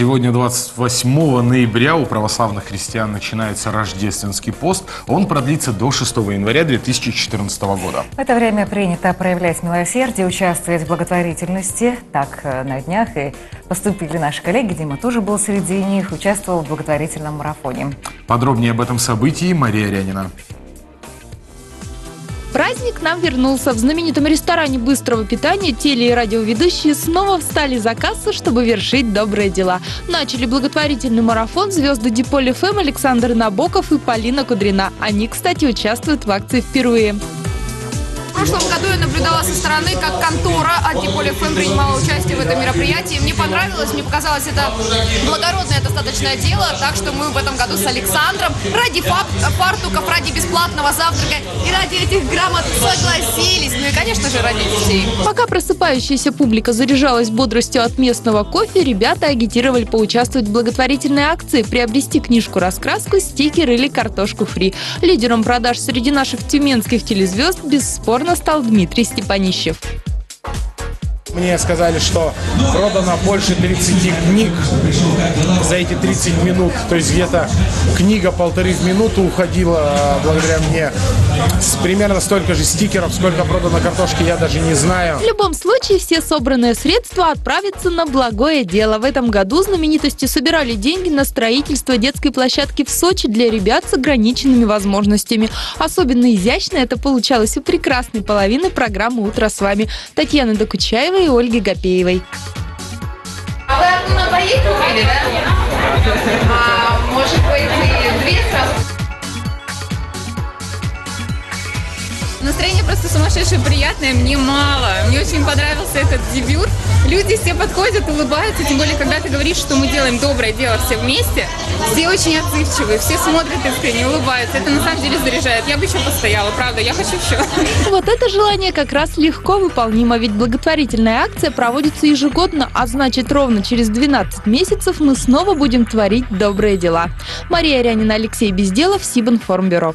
Сегодня, 28 ноября, у православных христиан начинается рождественский пост. Он продлится до 6 января 2014 года. В это время принято проявлять милосердие, участвовать в благотворительности. Так, э, на днях и поступили наши коллеги. Дима тоже был среди них, участвовал в благотворительном марафоне. Подробнее об этом событии Мария Рянина. Праздник нам вернулся. В знаменитом ресторане быстрого питания теле- и радиоведущие снова встали за кассу, чтобы вершить добрые дела. Начали благотворительный марафон звезды Диполи ФМ Александр Набоков и Полина Кудрина. Они, кстати, участвуют в акции впервые. Прошлом году я наблюдала со стороны, как контора от Диполи ФМ принимала участие в этом мероприятии. Мне понравилось, мне показалось, это благородное достаточное дело, так что мы в этом году с Александром ради фартуков, ради бесплатного завтрака и ради этих грамот согласились. Ну и, конечно же, ради детей. Пока просыпающаяся публика заряжалась бодростью от местного кофе, ребята агитировали поучаствовать в благотворительной акции, приобрести книжку-раскраску, стикер или картошку фри. Лидером продаж среди наших тюменских телезвезд бесспорно стал Дмитрий Степанищев. Мне сказали, что продано больше 30 книг за эти 30 минут. То есть где-то книга полторы в минуту уходила а, благодаря мне. Примерно столько же стикеров, сколько продано картошки, я даже не знаю. В любом случае, все собранные средства отправятся на благое дело. В этом году знаменитости собирали деньги на строительство детской площадки в Сочи для ребят с ограниченными возможностями. Особенно изящно это получалось у прекрасной половины программы «Утро с вами» Татьяны Докучаевой и Ольги Гапеевой. А вы одну на двоих купили, да? А может быть и две сразу? Настроение просто сумасшедшее, приятное, мне мало. Очень понравился этот дебют. Люди все подходят, улыбаются, тем более, когда ты говоришь, что мы делаем доброе дело все вместе, все очень отзывчивые, все смотрят искренне, улыбаются. Это на самом деле заряжает. Я бы еще постояла, правда, я хочу еще. Вот это желание как раз легко выполнимо, ведь благотворительная акция проводится ежегодно, а значит ровно через 12 месяцев мы снова будем творить добрые дела. Мария Рянина, Алексей Безделов, Сибинформбюро.